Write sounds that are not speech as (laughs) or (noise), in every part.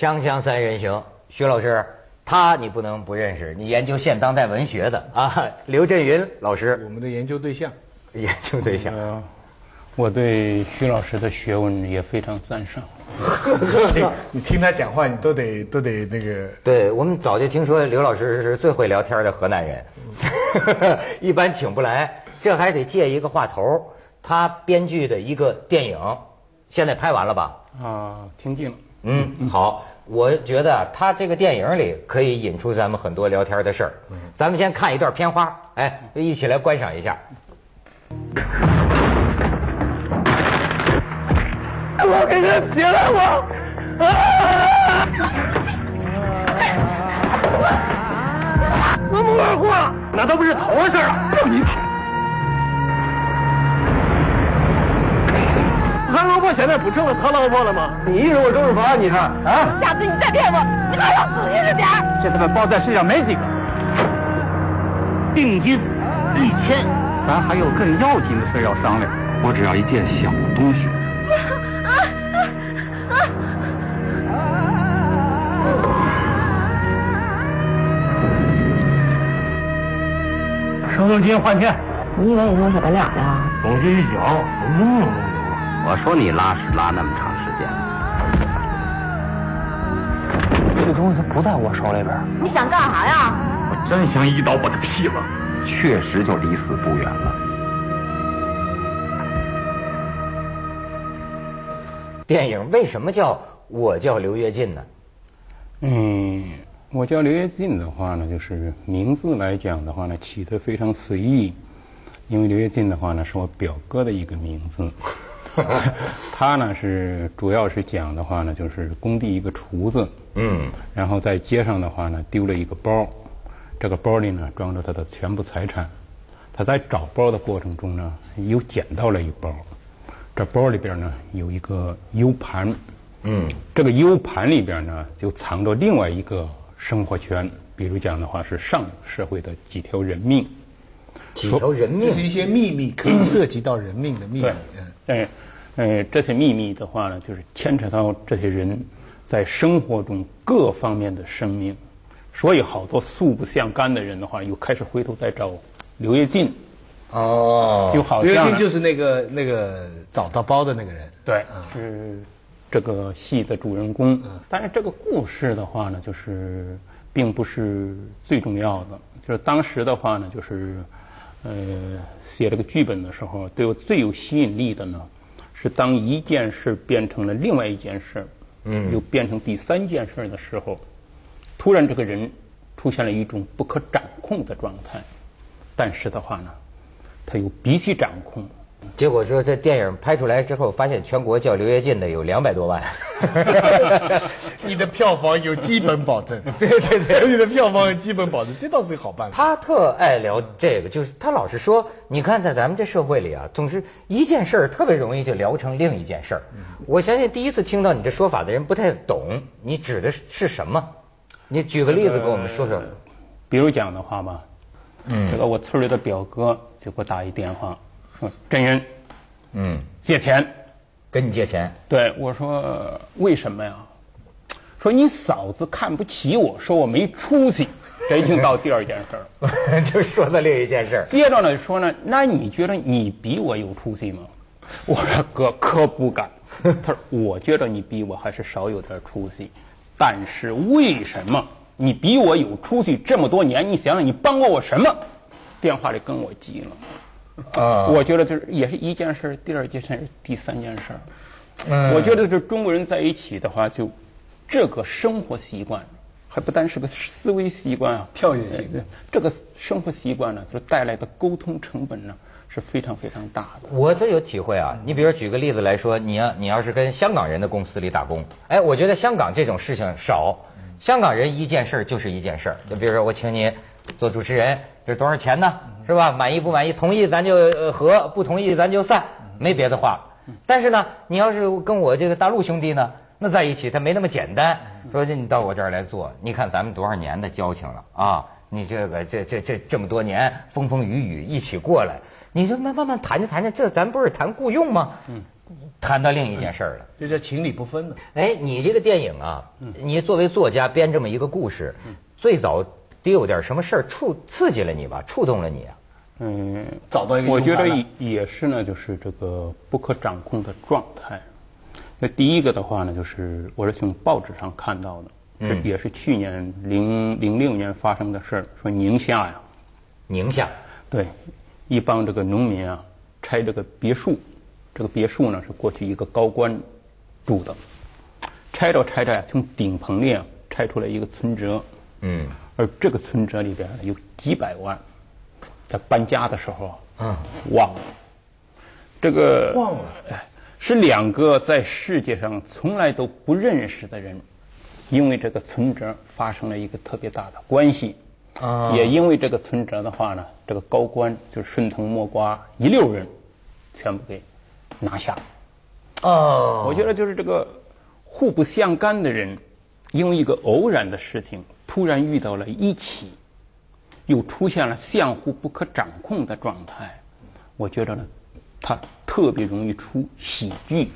锵锵三人行，徐老师，他你不能不认识，你研究现当代文学的啊，(laughs) 刘震云老师我们的研究对象。研究对象。呃，我对徐老师的学问也非常赞赏。(laughs) 你听他讲话，你都得都得那个。(laughs) 对我们早就听说刘老师是最会聊天的河南人，一般请不来，这还得借一个话头。他编剧的一个电影，现在拍完了吧？啊，听尽了。嗯，好，我觉得他这个电影里可以引出咱们很多聊天的事儿。咱们先看一段片花，哎，一起来观赏一下。我给他起来我！那么二货，那都不是头事啊！就你他老婆现在不成了他老婆了吗？你以为我周润发？你看啊！下次你再骗我，你还要死一着点儿！这他妈包在世上没几个。定金一千，咱还有更要紧的事要商量。我只要一件小东西。收定金换钱。你以为你能受得了呀？东西小，什么用都有。我说你拉屎拉那么长时间，这东西它不在我手里边。你想干啥呀？我真想一刀把他劈了。确实就离死不远了。电影为什么叫我叫刘跃进呢？嗯，我叫刘跃进的话呢，就是名字来讲的话呢，起得非常随意，因为刘跃进的话呢，是我表哥的一个名字。(laughs) 他呢是主要是讲的话呢，就是工地一个厨子，嗯，然后在街上的话呢丢了一个包，这个包里呢装着他的全部财产。他在找包的过程中呢，又捡到了一包，这包里边呢有一个 U 盘，嗯，这个 U 盘里边呢就藏着另外一个生活圈，比如讲的话是上社会的几条人命。几条人命这是一些秘密，可以涉及到人命的秘密对。嗯，呃，呃，这些秘密的话呢，就是牵扯到这些人在生活中各方面的生命，所以好多素不相干的人的话，又开始回头再找刘跃进，哦，就好像刘跃进就是那个那个找到包的那个人。对，是这个戏的主人公。但是这个故事的话呢，就是并不是最重要的。就是当时的话呢，就是呃写这个剧本的时候，对我最有吸引力的呢，是当一件事变成了另外一件事，嗯，又变成第三件事的时候，突然这个人出现了一种不可掌控的状态，但是的话呢，他又必须掌控。结果说这电影拍出来之后，发现全国叫刘跃进的有两百多万。(laughs) 你的票房有基本保证。(laughs) 对对对，你的票房有基本保证，这倒是个好办法。他特爱聊这个，就是他老是说，你看在咱们这社会里啊，总是一件事儿特别容易就聊成另一件事儿。我相信第一次听到你这说法的人不太懂，你指的是什么？你举个例子给我们说说。比如讲的话吧，嗯，这个我村里的表哥就给我打一电话，说真人嗯，借钱，跟你借钱，对我说为什么呀？说你嫂子看不起我，说我没出息，这已经到第二件事儿了。(laughs) 就说到另一件事儿。接着呢说呢，那你觉得你比我有出息吗？我说哥可不敢。他说我觉得你比我还是少有点出息，但是为什么你比我有出息这么多年？你想想你帮过我什么？电话里跟我急了。啊我觉得就是也是一件事儿，第二件事儿，第三件事儿。嗯我觉得这中国人在一起的话，就这个生活习惯，还不单是个思维习惯啊，跳跃性对这个生活习惯呢，就是带来的沟通成本呢是非常非常大的。我都有体会啊。你比如举个例子来说，你要你要是跟香港人的公司里打工，哎，我觉得香港这种事情少。香港人一件事儿就是一件事儿，就比如说我请你做主持人，这多少钱呢？是吧？满意不满意？同意咱就呃和，不同意咱就散，没别的话。但是呢，你要是跟我这个大陆兄弟呢，那在一起他没那么简单。说你到我这儿来做，你看咱们多少年的交情了啊！你这个这这这这么多年风风雨雨一起过来，你说慢慢慢谈着谈着，这咱不是谈雇佣吗？嗯，谈到另一件事儿了。这叫情理不分了。哎，你这个电影啊，你作为作家编这么一个故事，最早得有点什么事儿触刺激了你吧，触动了你啊？嗯，找到一个我觉得也也是呢，就是这个不可掌控的状态。那第一个的话呢，就是我是从报纸上看到的，这嗯也是去年零零六年发生的事儿，说宁夏呀，宁夏，对，一帮这个农民啊，拆这个别墅，这个别墅呢是过去一个高官住的，拆着拆着呀，从顶棚里啊拆出来一个存折，嗯，而这个存折里边有几百万，在搬家的时候啊忘了，这个忘了哎是两个在世界上从来都不认识的人，因为这个存折发生了一个特别大的关系。啊也因为这个存折的话呢，这个高官就顺藤摸瓜，一溜人全部给拿下。哦，我觉得就是这个互不相干的人，因为一个偶然的事情突然遇到了一起，又出现了相互不可掌控的状态。我觉得呢，他特别容易出喜剧。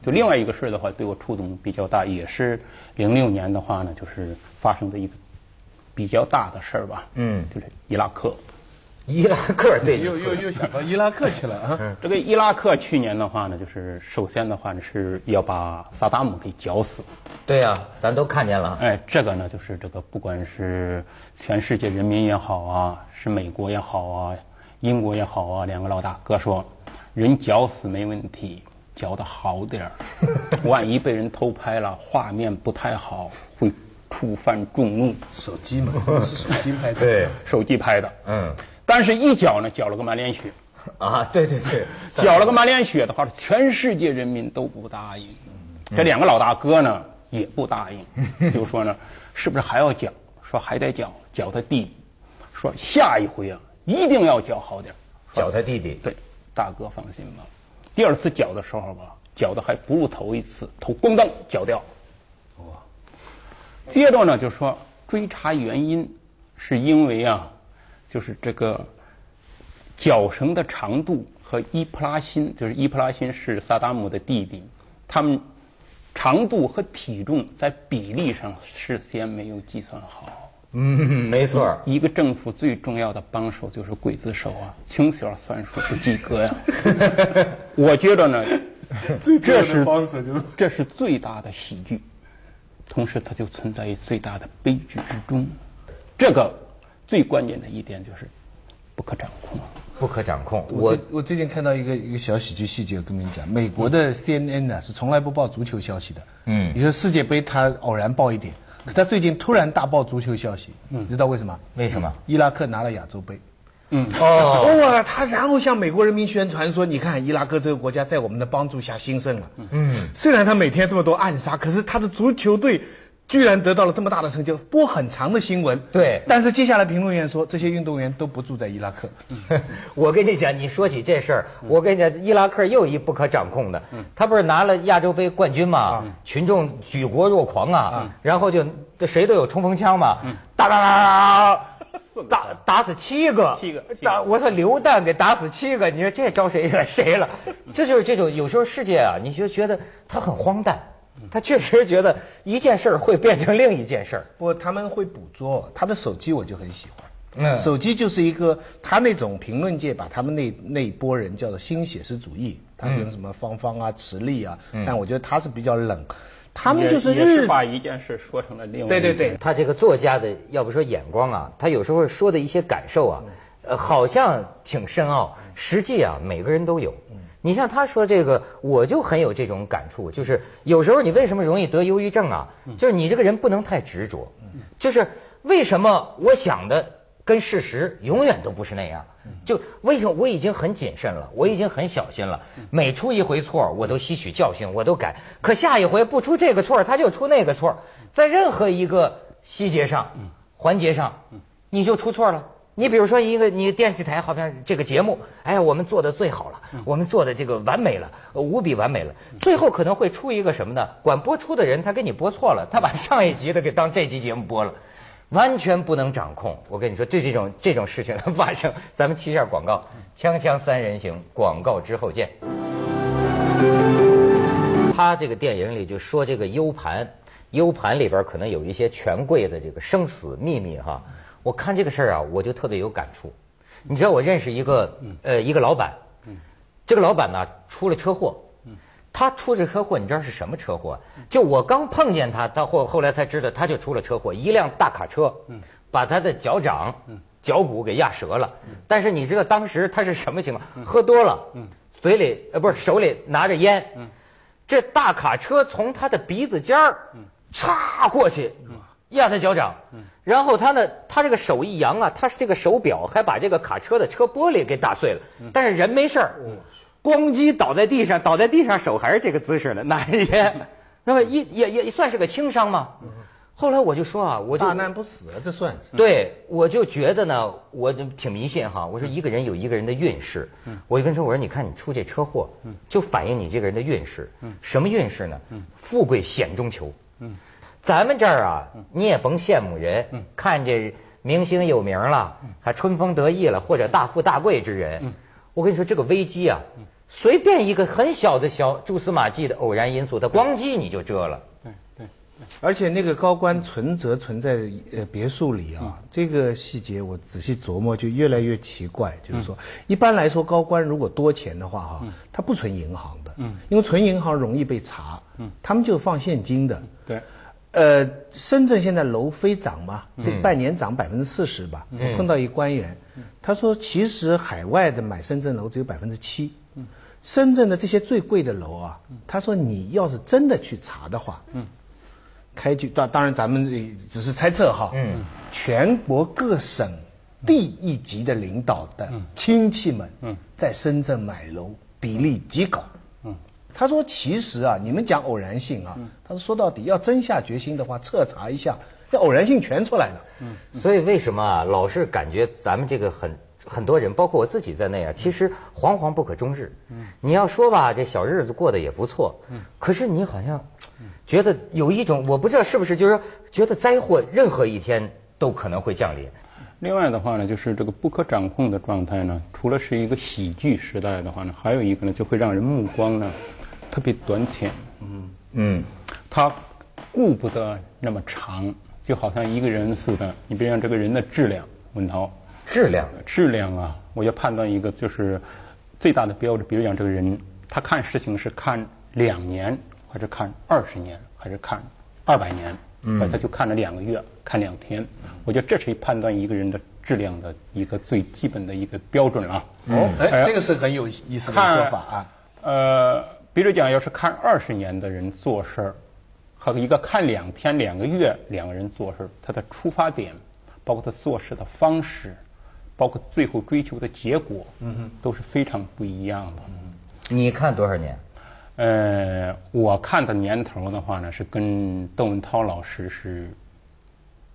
就另外一个事儿的话，对我触动比较大，也是零六年的话呢，就是发生的一个比较大的事儿吧。嗯就是伊拉克。伊拉克对 (laughs) 又又又想到伊拉克去了啊！这个伊拉克去年的话呢，就是首先的话呢是要把萨达姆给绞死。对呀、咱都看见了。哎，这个呢，就是这个，不管是全世界人民也好啊，是美国也好啊，英国也好啊，两个老大哥说，人绞死没问题，绞的好点儿，(laughs) 万一被人偷拍了，画面不太好，会触犯众怒。手机嘛，(laughs) 是手机拍的。对，手机拍的，嗯，但是一绞呢，绞了个满脸血，啊，对对对，绞 (laughs) 了个满脸血的话，全世界人民都不答应。这两个老大哥呢也不答应，(laughs) 就说呢，是不是还要绞？说还得绞，绞他弟弟。说下一回啊，一定要绞好点儿。脚他弟弟。对，大哥放心吧。第二次绞的时候吧，绞的还不如头一次，头咣当绞掉。哇！接着呢，就说追查原因，是因为啊，就是这个绞绳的长度和伊普拉辛，就是伊普拉辛是萨达姆的弟弟，他们长度和体重在比例上事先没有计算好。嗯，没错。一个政府最重要的帮手就是刽子手啊，从小算术不及格呀、(laughs) 我觉得呢，(laughs) 最这是帮手就是这是最大的喜剧，同时它就存在于最大的悲剧之中。这个最关键的一点就是不可掌控。不可掌控。我我最我最近看到一个一个小喜剧细节，我跟你们讲，美国的 CNN 呢是从来不报足球消息的。嗯你说世界杯他偶然报一点，可他最近突然大报足球消息，嗯你知道为什么？为什么？伊拉克拿了亚洲杯。嗯哦，哇，他然后向美国人民宣传说，你看伊拉克这个国家在我们的帮助下兴盛了。嗯，虽然他每天这么多暗杀，可是他的足球队居然得到了这么大的成就，播很长的新闻。对。但是接下来评论员说，这些运动员都不住在伊拉克。(laughs) 我跟你讲，你说起这事儿，我跟你讲，伊拉克又一不可掌控的，他不是拿了亚洲杯冠军嘛，群众举国若狂啊，然后就谁都有冲锋枪嘛，打打打打打打死七个，七个七个打我说榴弹给打死七个，你说这招谁惹谁了？这就是这种有时候世界啊，你就觉得它很荒诞，他确实觉得一件事儿会变成另一件事儿。不他们会捕捉他的手机，我就很喜欢。嗯。手机就是一个他那种评论界把他们那那一波人叫做新写实主义，他跟什么芳芳啊、池莉啊，但我觉得他是比较冷，他们就是日是把一件事说成了另外一件。对对对，他这个作家的，要不说眼光啊，他有时候说的一些感受啊，呃，好像挺深奥，实际啊，每个人都有。你像他说这个，我就很有这种感触，就是有时候你为什么容易得忧郁症啊？就是你这个人不能太执着，就是为什么我想的跟事实永远都不是那样？就为什么我已经很谨慎了，我已经很小心了，每出一回错我都吸取教训，我都改。可下一回不出这个错，他就出那个错，在任何一个细节上、环节上，你就出错了。你比如说一个你电视台好像这个节目，哎呀，我们做的最好了，我们做的这个完美了，呃无比完美了。最后可能会出一个什么呢？管播出的人他给你播错了，他把上一集的给当这集节目播了。完全不能掌控。我跟你说，对这种这种事情的发生，咱们去一下广告，锵锵三人行，广告之后见。他这个电影里就说这个 U 盘，U 盘里边可能有一些权贵的这个生死秘密哈。我看这个事儿啊，我就特别有感触。你知道我认识一个呃一个老板，这个老板呢出了车祸，他出这车祸你知道是什么车祸？就我刚碰见他，他后后来才知道他就出了车祸，一辆大卡车把他的脚掌、脚骨给压折了。但是你知道当时他是什么情况？喝多了，嘴里呃不是手里拿着烟，这大卡车从他的鼻子尖儿插过去，压他脚掌。然后他呢，他这个手一扬啊，他是这个手表还把这个卡车的车玻璃给打碎了，但是人没事儿，咣叽倒在地上，倒在地上手还是这个姿势呢，拿着烟，那么一也也算是个轻伤嘛。后来我就说啊，我就大难不死啊，这算是。对，我就觉得呢，我就挺迷信哈。我说一个人有一个人的运势，我就跟他说，我说你看你出这车祸，就反映你这个人的运势。什么运势呢？富贵险中求。咱们这儿啊，你也甭羡慕人，看这明星有名了，还春风得意了，或者大富大贵之人，我跟你说这个危机啊，随便一个很小的小蛛丝马迹的偶然因素，它咣叽你就遮了。对对而且那个高官存折存在呃别墅里啊，这个细节我仔细琢磨就越来越奇怪。就是说，一般来说高官如果多钱的话哈，他不存银行的，因为存银行容易被查，他们就放现金的。对，呃，深圳现在楼飞涨嘛，这半年涨百分之四十吧。我碰到一官员，他说其实海外的买深圳楼只有百分之七，深圳的这些最贵的楼啊，他说你要是真的去查的话，开具当当然咱们这只是猜测哈，全国各省地一级的领导的亲戚们，在深圳买楼比例极高。他说：“其实啊，你们讲偶然性啊，他说说到底要真下决心的话，彻查一下，这偶然性全出来了。嗯所以为什么啊，老是感觉咱们这个很很多人，包括我自己在内啊，其实惶惶不可终日。嗯你要说吧，这小日子过得也不错，嗯可是你好像觉得有一种，我不知道是不是，就是说觉得灾祸任何一天都可能会降临。另外的话呢，就是这个不可掌控的状态呢，除了是一个喜剧时代的话呢，还有一个呢，就会让人目光呢特别短浅。嗯嗯，他顾不得那么长，就好像一个人似的。你比如讲这个人的质量，文涛，质量，质量啊，我要判断一个就是最大的标准。比如讲这个人，他看事情是看两年，还是看二十年，还是看二百年，嗯他就看了两个月，看两天。我觉得这是判断一个人的质量的一个最基本的一个标准了。哦，哎，哎这个是很有意思的说法啊。呃，比如讲，要是看二十年的人做事儿，和一个看两天、两个月两个人做事儿，他的出发点，包括他做事的方式，包括最后追求的结果，嗯都是非常不一样的。你看多少年？呃，我看的年头的话呢，是跟窦文涛老师是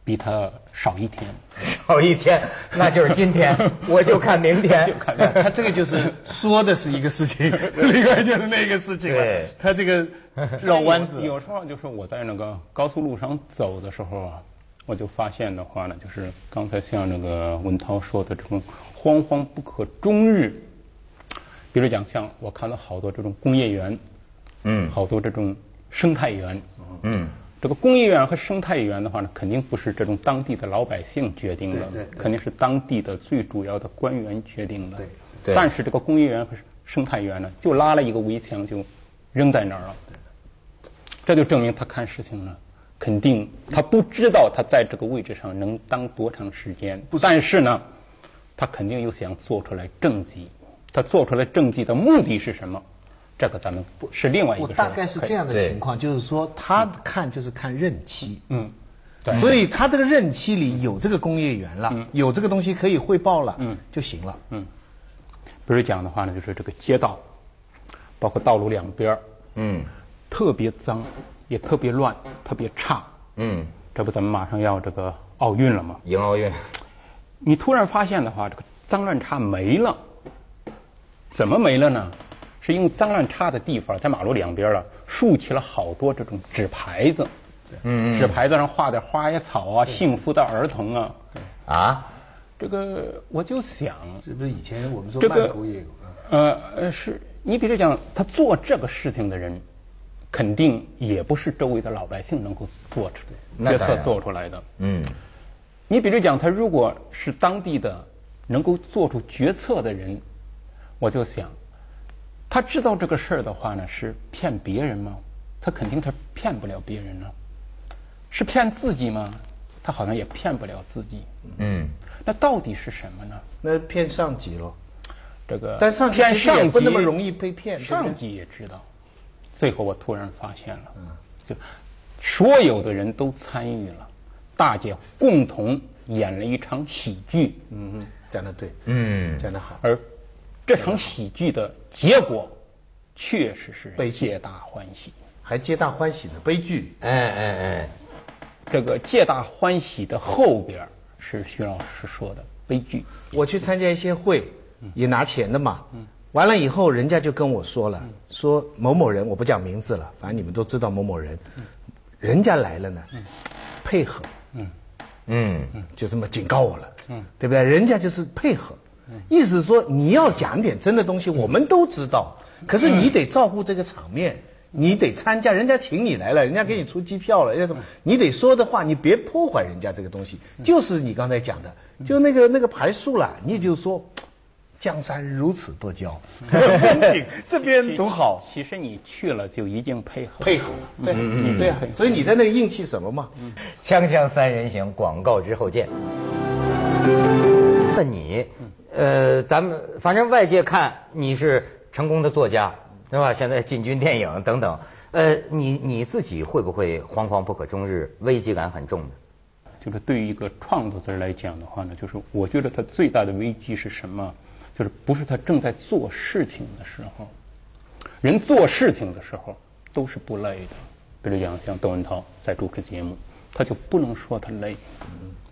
比他少一天。少一天，那就是今天，(laughs) 我就看明天。他这个就是说的是一个事情，(laughs) 另外就是那个事情了。他这个绕弯子 (laughs) 有。时候就是我在那个高速路上走的时候啊，我就发现的话呢，就是刚才像那个文涛说的这种惶惶不可终日。比如讲，像我看了好多这种工业园，嗯好多这种生态园，嗯，这个工业园和生态园的话呢，肯定不是这种当地的老百姓决定的，对对对肯定是当地的最主要的官员决定的。对但是这个工业园和生态园呢，就拉了一个围墙就扔在那儿了。这就证明他看事情呢，肯定他不知道他在这个位置上能当多长时间，但是呢，他肯定又想做出来政绩。他做出来政绩的目的是什么？这个咱们不是另外一个。我大概是这样的情况，就是说他看就是看任期，嗯，对。所以他这个任期里有这个工业园了，有这个东西可以汇报了，嗯就行了。嗯比如讲的话呢，就是这个街道，包括道路两边儿嗯特别脏，也特别乱，特别差。嗯，这不咱们马上要这个奥运了吗？迎奥运，你突然发现的话，这个脏乱差没了，怎么没了呢？是用脏乱差的地方在马路两边了，竖起了好多这种纸牌子。嗯纸牌子上画的花呀草啊，幸福的儿童啊。啊，这个我就想，是不是以前我们说这个曼谷也有？呃呃，是你比如讲，他做这个事情的人，肯定也不是周围的老百姓能够做出决策做出来的。嗯，你比如讲，他如果是当地的能够做出决策的人，我就想，他知道这个事儿的话呢，是骗别人吗？他肯定他骗不了别人呢。是骗自己吗？他好像也骗不了自己。嗯，那到底是什么呢？那骗上级喽。这个但上级也上级不那么容易被骗，上级也知道。最后我突然发现了，就所有的人都参与了，大家共同演了一场喜剧。嗯嗯，讲的对，嗯，讲的好。而这场喜剧的结果，确实是被皆大欢喜。还皆大欢喜的悲剧，哎哎哎，这个皆大欢喜的后边是徐老师说的悲剧。我去参加一些会，也拿钱的嘛。完了以后，人家就跟我说了，说某某人，我不讲名字了，反正你们都知道某某人，人家来了呢，配合，嗯，嗯就这么警告我了，嗯对不对？人家就是配合，意思是说你要讲点真的东西，我们都知道，可是你得照顾这个场面。你得参加，人家请你来了，人家给你出机票了，人家什么？你得说的话，你别破坏人家这个东西。就是你刚才讲的，就那个那个排数了，你也就说，江山如此多娇，(laughs) 风景这边多好，其实你去了就一定配合配合，对，对啊，所以你在那里硬气什么嘛？锵锵三人行，广告之后见。问你，呃，咱们反正外界看你是成功的作家，对吧？现在进军电影等等，呃，你你自己会不会惶惶不可终日，危机感很重的？就是对于一个创作者来讲的话呢，就是我觉得他最大的危机是什么？就是不是他正在做事情的时候，人做事情的时候都是不累的。比如讲像窦文涛在主持节目，他就不能说他累。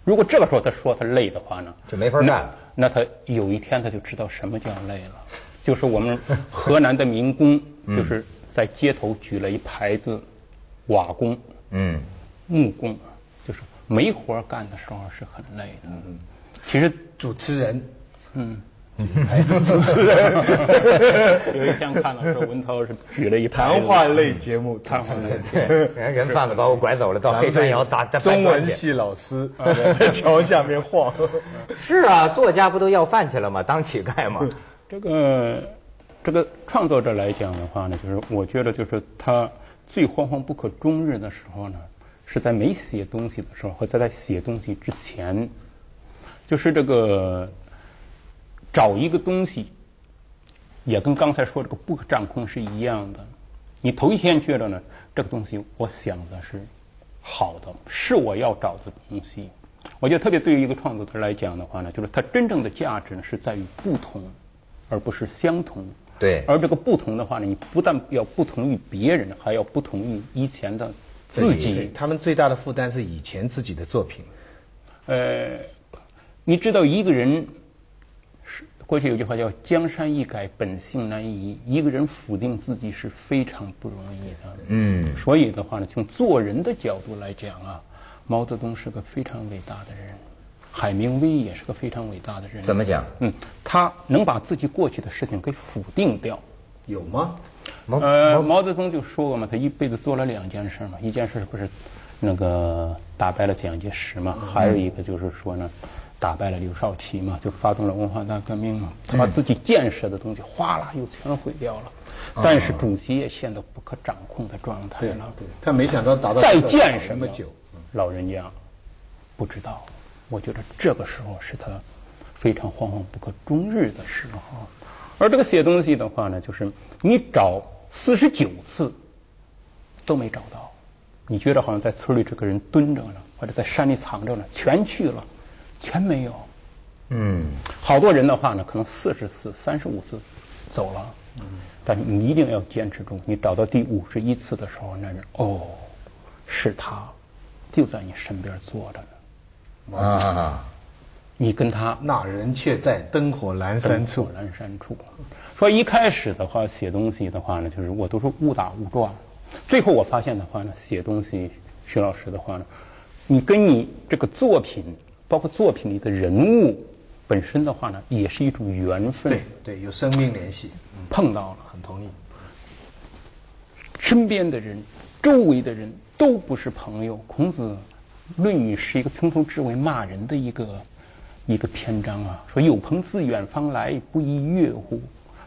如果这个时候他说他累的话呢，就没法干了那。他有一天他就知道什么叫累了。就是我们河南的民工，就是在街头举了一牌子，瓦工。嗯，木工，就是没活干的时候是很累的。其实主持人，还是主持人。有一天看到说文涛是举了一牌子谈话类节目，谈话类对，人人贩子把我拐走了，到黑川窑打打中文系老师在桥下面晃，是啊，作家不都要饭去了吗？当乞丐吗？这个这个创作者来讲的话呢，就是我觉得就是他最惶惶不可终日的时候呢，是在没写东西的时候，或者在写东西之前，就是这个找一个东西，也跟刚才说这个不可掌控是一样的。你头一天觉得呢，这个东西我想的是好的，是我要找的东西。我觉得特别对于一个创作者来讲的话呢，就是它真正的价值呢是在于不同，而不是相同。对而这个不同的话呢，你不但要不同于别人，还要不同于以前的自己。他们最大的负担是以前自己的作品，呃，你知道一个人是过去有句话叫“江山易改，本性难移”。一个人否定自己是非常不容易的。嗯，所以的话呢，从做人的角度来讲啊，毛泽东是个非常伟大的人，海明威也是个非常伟大的人。怎么讲？嗯，他能把自己过去的事情给否定掉。有吗？毛呃，毛泽东就说过嘛，他一辈子做了两件事嘛，一件事不是那个打败了蒋介石嘛，还有一个就是说呢，打败了刘少奇嘛，就发动了文化大革命嘛。他把自己建设的东西哗啦又全毁掉了，但是主席也陷到不可掌控的状态了。他没想到达到再这个见什么那么久，老人家不知道。我觉得这个时候是他非常惶惶不可终日的时候。而这个写东西的话呢，就是你找四十九次都没找到，你觉得好像在村里这个人蹲着呢，或者在山里藏着呢，全去了，全没有。嗯，好多人的话呢，可能四十次、三十五次走了，嗯但是你一定要坚持住。你找到第五十一次的时候，那人哦，是他，就在你身边坐着呢。啊，你跟他那人却在灯火阑珊处火。阑珊处。说一开始的话，写东西的话呢，就是我都是误打误撞。最后我发现的话呢，写东西，徐老师的话呢，你跟你这个作品，包括作品里的人物本身的话呢，也是一种缘分。对对，有生命联系，碰到了，很同意。身边的人、周围的人都不是朋友。孔子《论语》是一个从头至尾骂人的一个一个篇章啊，说有朋自远方来，不亦乐乎？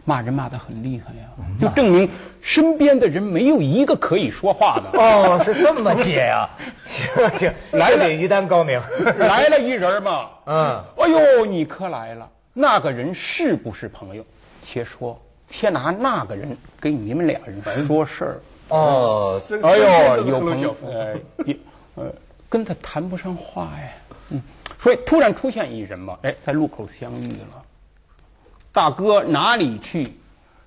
骂人骂得很厉害呀、就证明身边的人没有一个可以说话的。哦，是这么解呀、行行，来了于丹高明。(laughs) 来了一人嘛，嗯，哎呦，你可来了！那个人是不是朋友？且说，且拿那个人给你们俩人说事儿。哦，哎呦，有朋呃，也呃，跟他谈不上话呀。嗯，所以突然出现一人嘛，哎，在路口相遇了。大哥哪里去？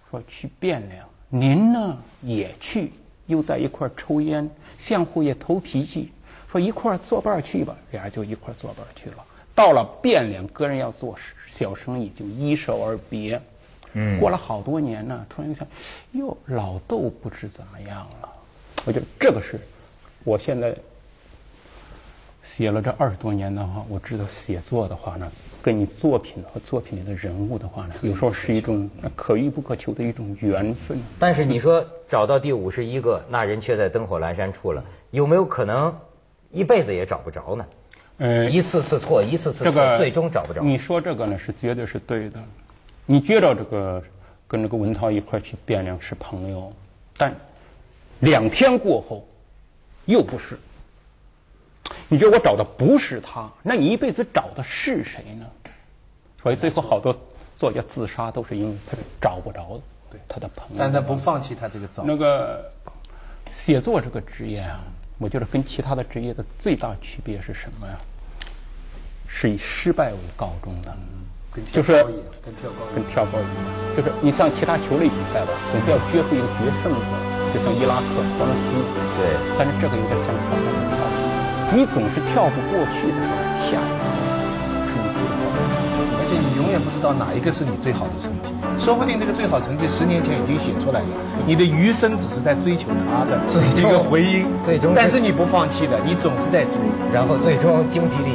说去汴梁。您呢也去，又在一块儿抽烟，相互也投脾气，说一块儿作伴儿去吧。俩人就一块儿作伴儿去了。到了汴梁，个人要做小生意，就依手而别。嗯，过了好多年呢，突然就想，哟，老窦不知怎么样了。我觉得这个是，我现在写了这二十多年的话，我知道写作的话呢，跟你作品和作品里的人物的话呢，有时候是一种呃可遇不可求的一种缘分。但是你说找到第五十一个，那人却在灯火阑珊处了，有没有可能一辈子也找不着呢？呃，一次次错，一次次错，这个最终找不着。你说这个呢是绝对是对的。你觉着这个跟这个文涛一块去汴梁是朋友，但两天过后又不是。你觉得我找的不是他，那你一辈子找的是谁呢？所以最后好多作家自杀都是因为他找不着他的朋友。但他不放弃他这个找。那个写作这个职业啊，我觉得跟其他的职业的最大区别是什么呀？是以失败为告终的，就是跟跳高一样跟跳高一样，就是你像其他球类比赛吧，总是要决出一个决胜者，就像伊拉克、俄罗斯，对，但是这个有点像跳高你总是跳不过去的时候，下一个是你最好的。而且你永远不知道哪一个是你最好的成绩，说不定那个最好成绩十年前已经写出来了，你的余生只是在追求它的最终一个回音，最终但是你不放弃的，你总是在追。然后最终精疲力